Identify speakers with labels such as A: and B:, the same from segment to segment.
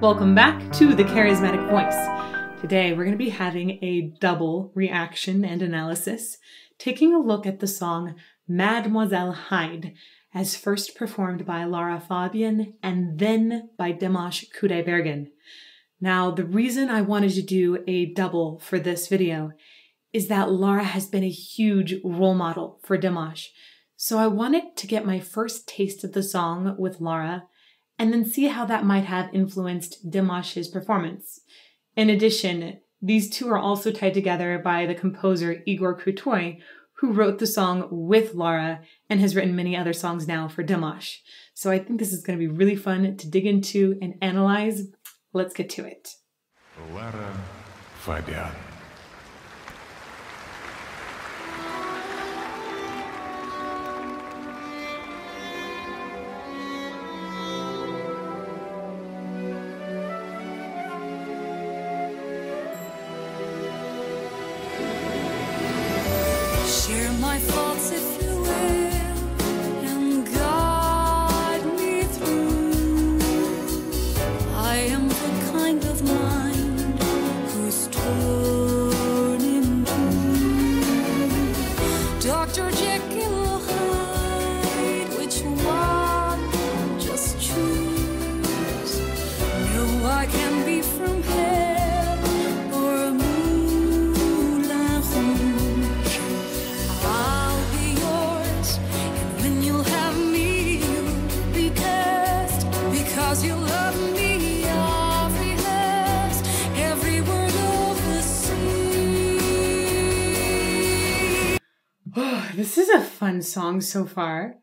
A: Welcome back to The Charismatic Voice. Today we're going to be having a double reaction and analysis, taking a look at the song Mademoiselle Hyde, as first performed by Lara Fabian and then by Dimash Kudaibergen. Now, the reason I wanted to do a double for this video is that Lara has been a huge role model for Dimash. So I wanted to get my first taste of the song with Lara and then see how that might have influenced Dimash's performance. In addition, these two are also tied together by the composer Igor Krutoy, who wrote the song with Lara and has written many other songs now for Dimash. So I think this is going to be really fun to dig into and analyze. Let's get to it.
B: Lara Fabian.
A: This this is a fun song so far.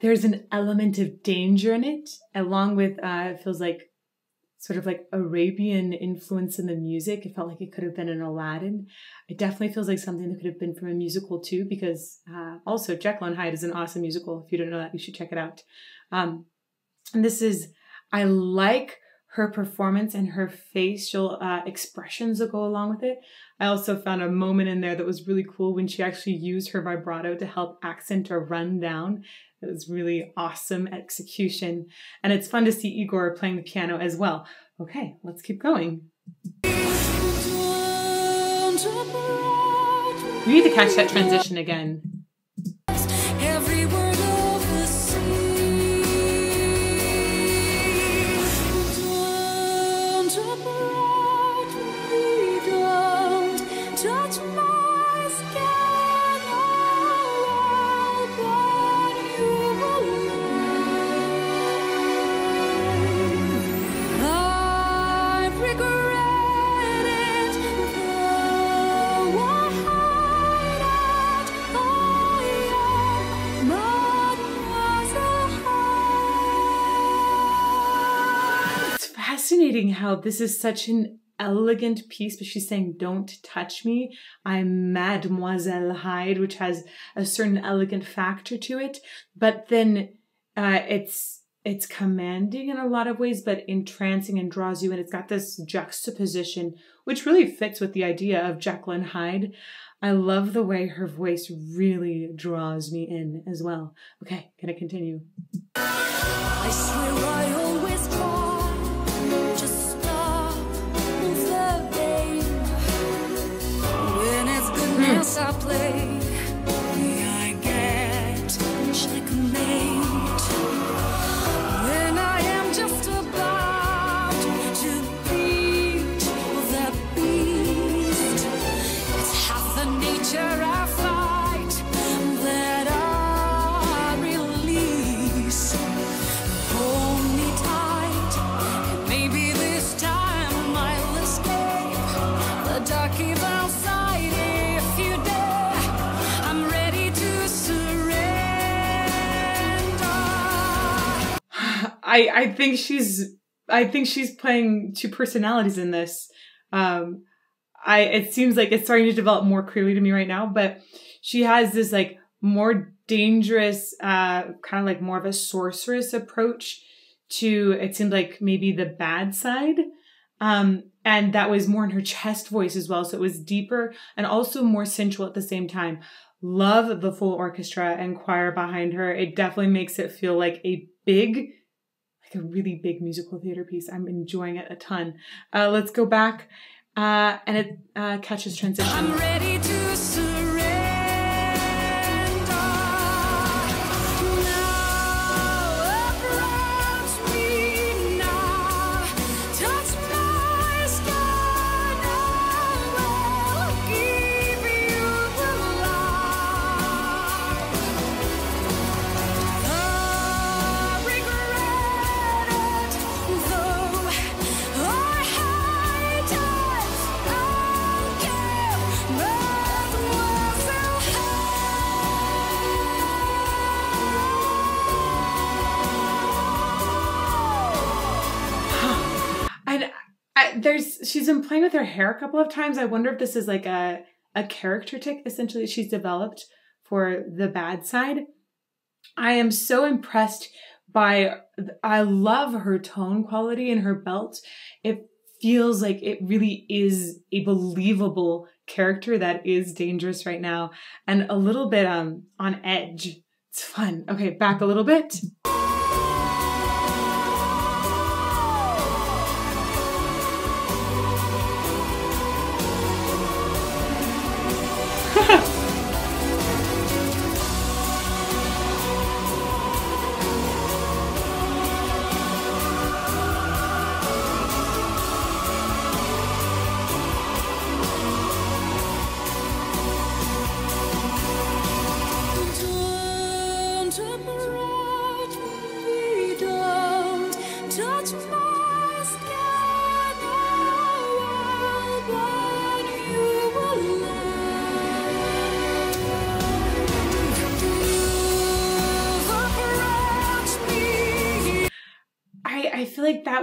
A: There's an element of danger in it, along with uh, it feels like sort of like Arabian influence in the music. It felt like it could have been an Aladdin. It definitely feels like something that could have been from a musical too, because uh, also Jekyll and Hyde is an awesome musical. If you don't know that, you should check it out. Um, and this is, I like her performance and her facial uh, expressions that go along with it. I also found a moment in there that was really cool when she actually used her vibrato to help accent a run down. It was really awesome execution. And it's fun to see Igor playing the piano as well. Okay, let's keep going. We need to catch that transition again. Fascinating how this is such an elegant piece, but she's saying, Don't touch me. I'm Mademoiselle Hyde, which has a certain elegant factor to it. But then uh, it's it's commanding in a lot of ways, but entrancing and draws you in. It's got this juxtaposition, which really fits with the idea of Jacqueline Hyde. I love the way her voice really draws me in as well. Okay, gonna continue.
C: I I
A: think she's I think she's playing two personalities in this. Um I it seems like it's starting to develop more clearly to me right now, but she has this like more dangerous uh kind of like more of a sorceress approach to it seemed like maybe the bad side. Um and that was more in her chest voice as well, so it was deeper and also more sensual at the same time. Love the full orchestra and choir behind her. It definitely makes it feel like a big like a really big musical theater piece. I'm enjoying it a ton. Uh, let's go back, uh, and it uh, catches transition. She's been playing with her hair a couple of times. I wonder if this is like a a character tick essentially she's developed for the bad side. I am so impressed by I love her tone quality and her belt. It feels like it really is a believable character that is dangerous right now and a little bit um on edge. It's fun. Okay, back a little bit.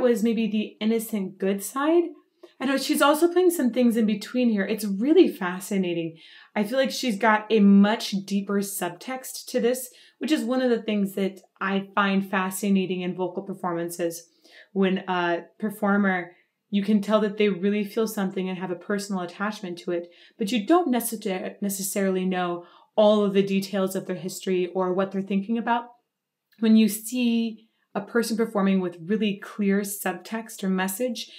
A: Was maybe the innocent good side. I know she's also playing some things in between here. It's really fascinating. I feel like she's got a much deeper subtext to this, which is one of the things that I find fascinating in vocal performances. When a performer, you can tell that they really feel something and have a personal attachment to it, but you don't necessar- necessarily know all of the details of their history or what they're thinking about. When you see a person performing with really clear subtext or message,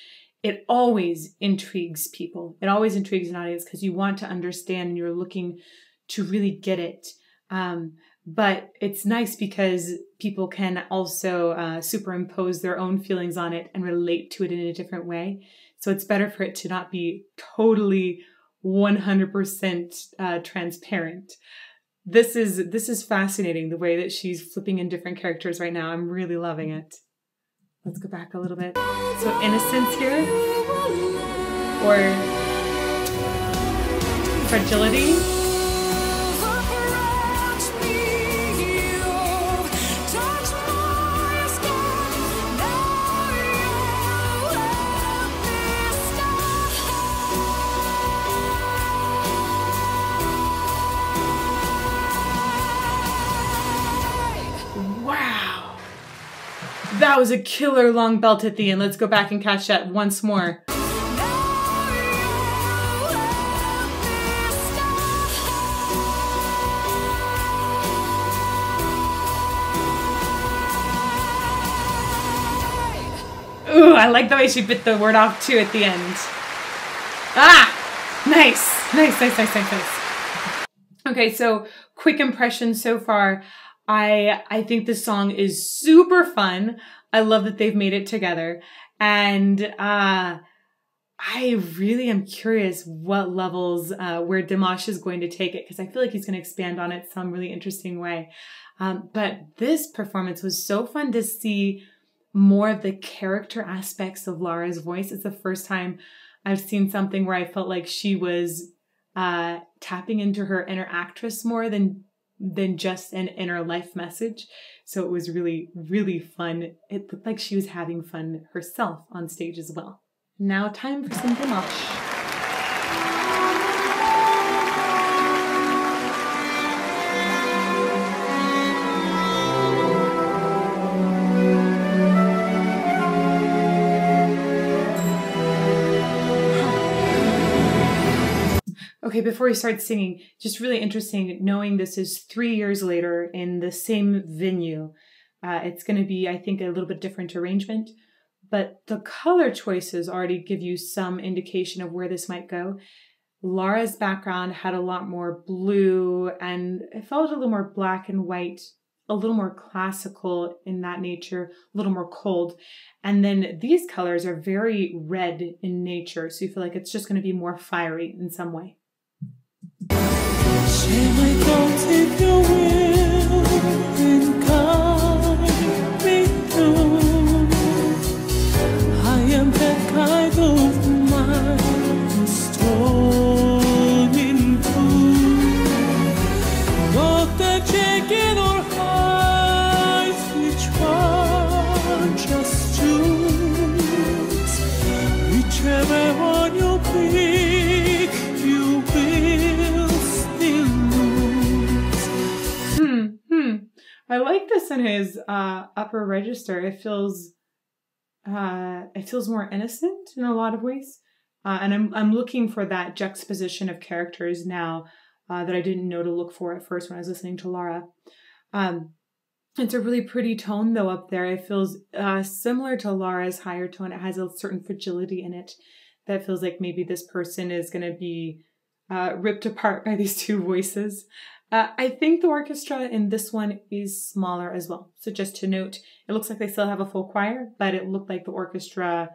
A: it always intrigues people. It always intrigues an audience because you want to understand and you're looking to really get it. Um, but it's nice because people can also uh, superimpose their own feelings on it and relate to it in a different way. So it's better for it to not be totally 100% uh, transparent. This is this is fascinating the way that she's flipping in different characters right now. I'm really loving it. Let's go back a little bit. So innocence here or fragility. That was a killer long belt at the end. Let's go back and catch that once more. Ooh, I like the way she bit the word off too at the end. Ah! Nice. Nice, nice, nice, nice, nice. Okay, so quick impressions so far. I I think this song is super fun. I love that they've made it together. And uh I really am curious what levels uh, where Dimash is going to take it because I feel like he's going to expand on it some really interesting way. Um, but this performance was so fun to see more of the character aspects of Lara's voice. It's the first time I've seen something where I felt like she was uh, tapping into her inner actress more than than just an inner life message. So it was really, really fun. It looked like she was having fun herself on stage as well. Now, time for some Dimash. Okay, before we start singing, just really interesting knowing this is three years later in the same venue. Uh, it's going to be, I think, a little bit different arrangement, but the color choices already give you some indication of where this might go. Laura's background had a lot more blue and it felt a little more black and white, a little more classical in that nature, a little more cold. And then these colors are very red in nature, so you feel like it's just going to be more fiery in some way.
D: I am that kind of mind
A: in his uh, upper register. It feels, uh, it feels more innocent in a lot of ways, uh, and I'm I'm looking for that juxtaposition of characters now uh, that I didn't know to look for at first when I was listening to Laura. Um, it's a really pretty tone though up there. It feels uh, similar to Laura's higher tone. It has a certain fragility in it that feels like maybe this person is going to be uh, ripped apart by these two voices. Uh, I think the orchestra in this one is smaller as well. So just to note, it looks like they still have a full choir, but it looked like the orchestra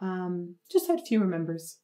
A: um, just had fewer members.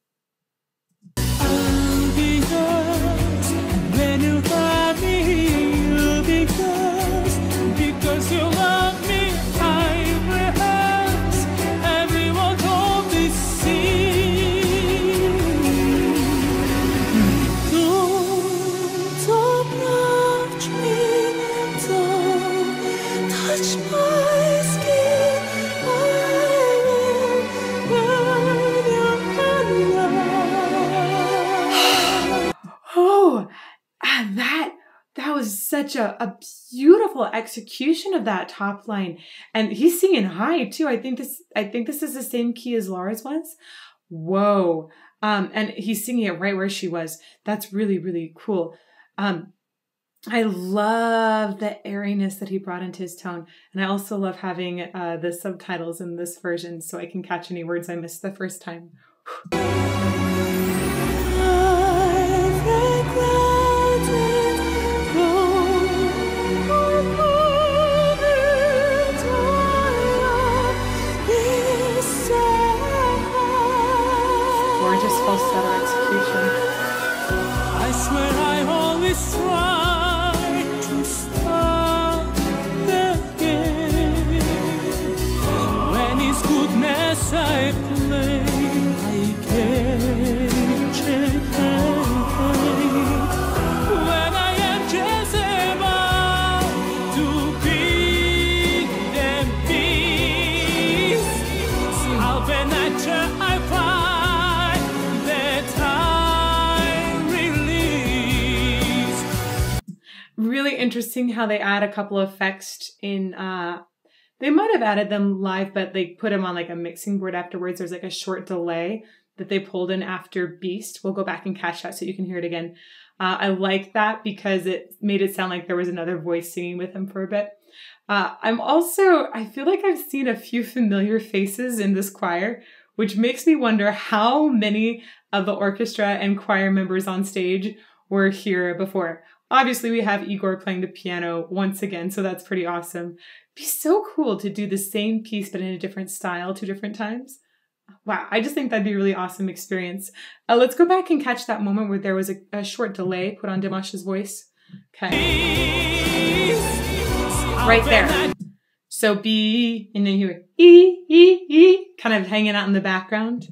A: Such a, a beautiful execution of that top line, and he's singing high too. I think this I think this is the same key as Laura's was. Whoa, um, and he's singing it right where she was. That's really really cool. Um, I love the airiness that he brought into his tone, and I also love having uh, the subtitles in this version so I can catch any words I missed the first time. Gorgeous falsetto execution.
D: I swear I always try to start the game. When it's goodness I play,
A: interesting how they add a couple of effects in uh they might have added them live but they put them on like a mixing board afterwards. There's like a short delay that they pulled in after beast. We'll go back and catch that so you can hear it again. Uh, i like that because it made it sound like there was another voice singing with him for a bit. Uh, i'm also i feel like i've seen a few familiar faces in this choir which makes me wonder how many of the orchestra and choir members on stage were here before Obviously, we have Igor playing the piano once again, so that's pretty awesome. It'd be so cool to do the same piece but in a different style two different times. Wow, I just think that'd be a really awesome experience. Uh, let's go back and catch that moment where there was a, a short delay put on Dimash's voice. Okay, right there. So B, and then you hear E, E, E, kind of hanging out in the background.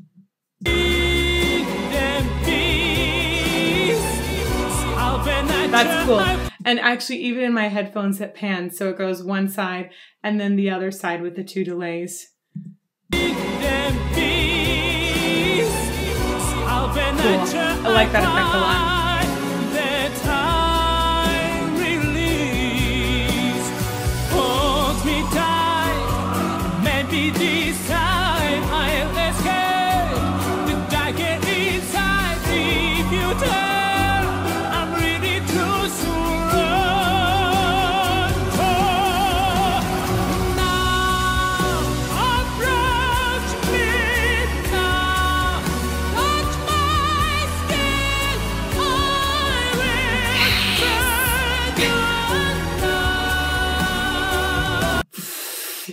A: That's cool. And actually, even in my headphones, it pans. So it goes one side and then the other side with the two delays. Cool. I like that effect a lot.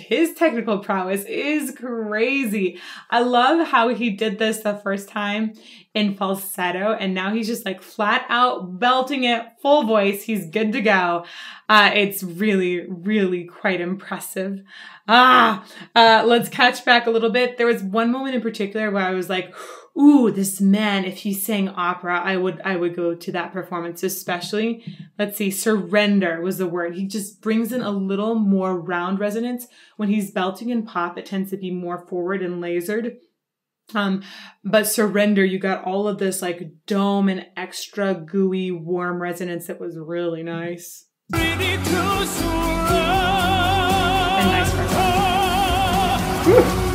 A: Technical prowess is crazy. I love how he did this the first time in falsetto, and now he's just like flat out belting it full voice. He's good to go. Uh, it's really, really quite impressive. Ah, uh, let's catch back a little bit. There was one moment in particular where I was like, ooh, this man, if he sang opera, I would, I would go to that performance, especially, let's see, surrender was the word. He just brings in a little more round resonance. When he's belting in pop, it tends to be more forward and lasered. Um, but surrender, you got all of this like dome and extra gooey, warm resonance that was really nice.
D: Ready to.
A: And nice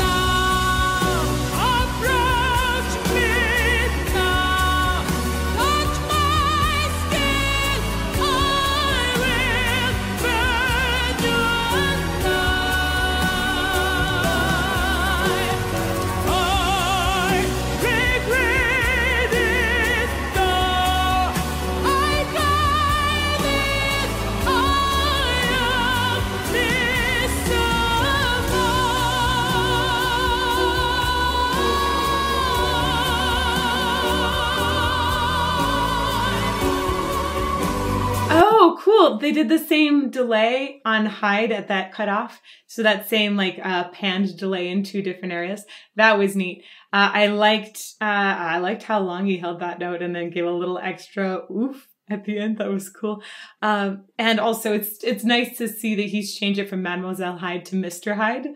A: They did the same delay on Hyde at that cutoff. So that same like uh, panned delay in two different areas. That was neat. Uh, I liked uh, I liked how long he held that note and then gave a little extra oof at the end. That was cool. Um, and also it's it's nice to see that he's changed it from Mademoiselle Hyde to Mr. Hyde.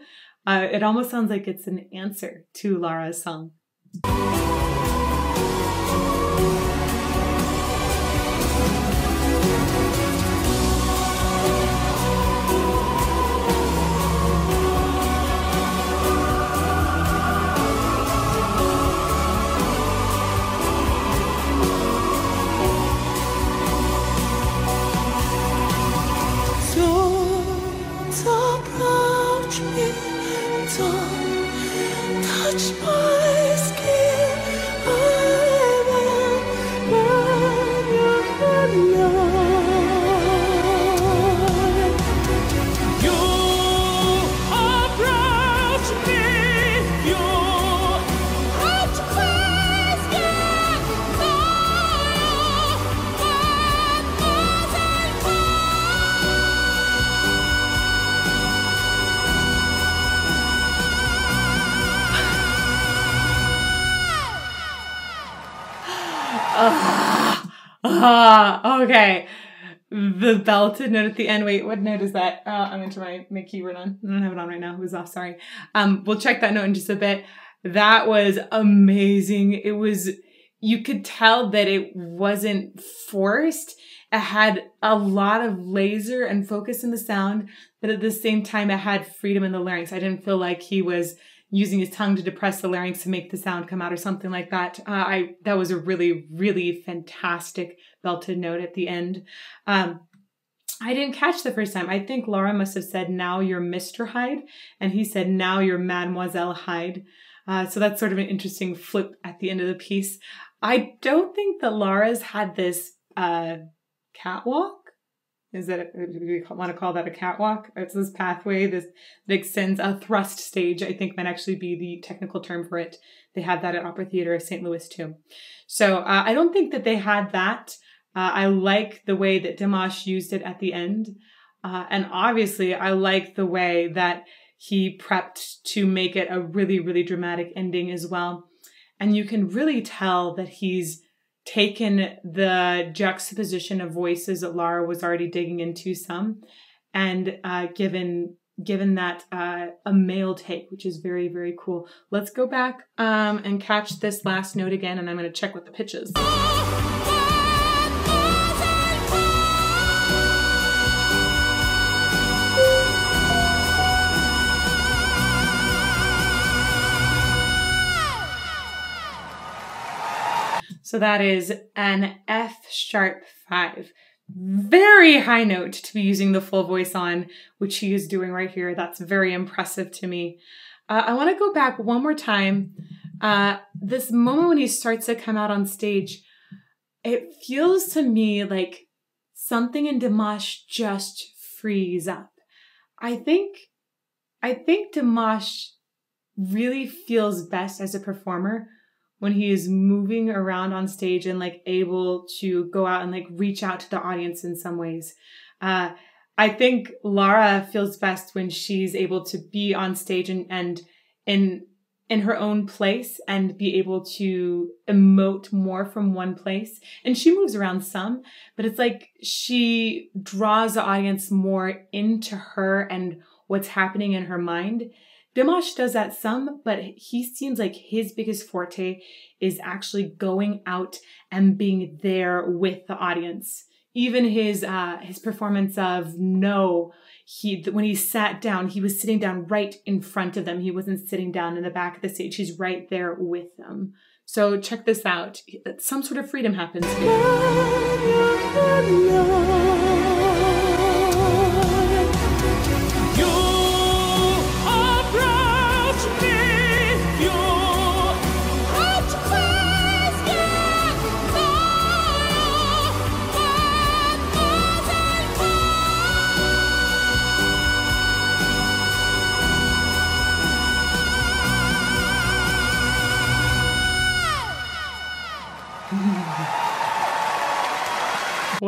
A: Uh, it almost sounds like it's an answer to Lara's song. Ah, okay. The belted note at the end. Wait, what note is that? Uh, I'm into my, my keyboard on. I don't have it on right now. It was off. Sorry. Um, we'll check that note in just a bit. That was amazing. It was, you could tell that it wasn't forced. It had a lot of laser and focus in the sound, but at the same time, it had freedom in the larynx. I didn't feel like he was using his tongue to depress the larynx to make the sound come out or something like that. Uh, I that was a really really fantastic belted note at the end. Um, I didn't catch the first time. I think Laura must have said, "Now you're Mr. Hyde," and he said, "Now you're Mademoiselle Hyde." Uh, so that's sort of an interesting flip at the end of the piece. I don't think that Laura's had this uh, catwalk. Is that we want to call that a catwalk? It's this pathway this that extends a thrust stage. I think might actually be the technical term for it. They have that at Opera Theatre of St. Louis too. So uh, I don't think that they had that. Uh, I like the way that Dimash used it at the end, uh, and obviously I like the way that he prepped to make it a really really dramatic ending as well. And you can really tell that he's taken the juxtaposition of voices that Lara was already digging into some and uh, given given that uh, a male take, which is very, very cool. Let's go back um, and catch this last note again, and I'm going to check what the pitch is. So that is an F sharp five. Very high note to be using the full voice on, which he is doing right here. That's very impressive to me. Uh, I want to go back one more time. Uh, this moment when he starts to come out on stage, it feels to me like something in Dimash just frees up. I think I think Dimash really feels best as a performer when he is moving around on stage and like able to go out and like reach out to the audience in some ways. Uh, I think Lara feels best when she's able to be on stage and, and in in her own place and be able to emote more from one place. And she moves around some, but it's like she draws the audience more into her and what's happening in her mind. Dimash does that some, but he seems like his biggest forte is actually going out and being there with the audience. Even his uh, his performance of No, he when he sat down, he was sitting down right in front of them. He wasn't sitting down in the back of the stage. He's right there with them. So check this out. Some sort of freedom happens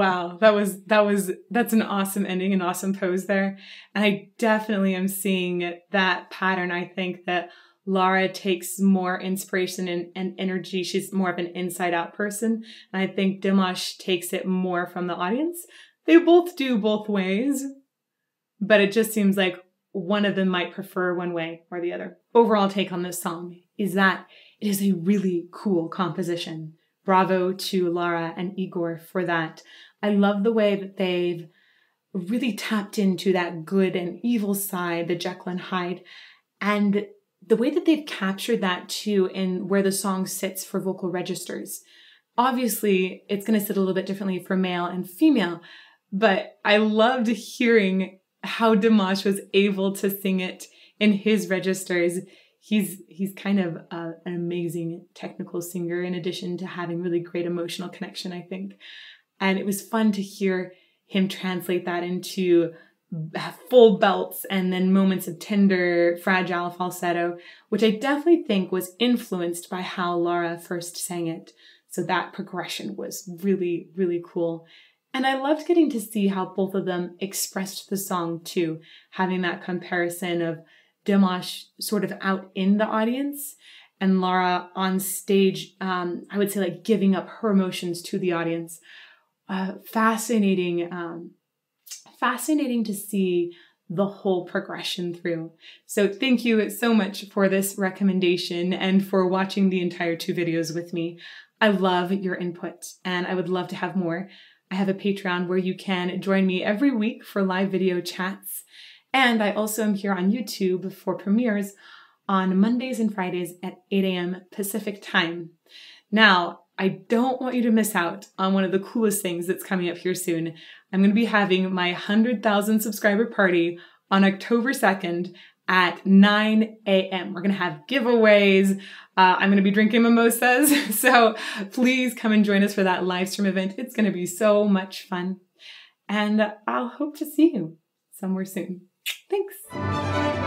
A: Wow, that was that was that's an awesome ending, an awesome pose there. And I definitely am seeing that pattern. I think that Lara takes more inspiration and, and energy. She's more of an inside out person. And I think Dimash takes it more from the audience. They both do both ways, but it just seems like one of them might prefer one way or the other. Overall take on this song is that it is a really cool composition. Bravo to Lara and Igor for that. I love the way that they've really tapped into that good and evil side, the Jekyll and Hyde, and the way that they've captured that too in where the song sits for vocal registers. Obviously, it's going to sit a little bit differently for male and female, but I loved hearing how Dimash was able to sing it in his registers he's he's kind of uh, an amazing technical singer in addition to having really great emotional connection i think and it was fun to hear him translate that into full belts and then moments of tender fragile falsetto which i definitely think was influenced by how lara first sang it so that progression was really really cool and I loved getting to see how both of them expressed the song too, having that comparison of Dimash sort of out in the audience and Lara on stage, um, I would say like giving up her emotions to the audience. Uh, fascinating, um, fascinating to see the whole progression through. So thank you so much for this recommendation and for watching the entire two videos with me. I love your input and I would love to have more. I have a Patreon where you can join me every week for live video chats. And I also am here on YouTube for premieres on Mondays and Fridays at 8 a.m. Pacific time. Now, I don't want you to miss out on one of the coolest things that's coming up here soon. I'm going to be having my 100,000 subscriber party on October 2nd at 9 a.m. We're going to have giveaways. Uh, I'm going to be drinking mimosas. So please come and join us for that live stream event. It's going to be so much fun. And I'll hope to see you somewhere soon. Thanks.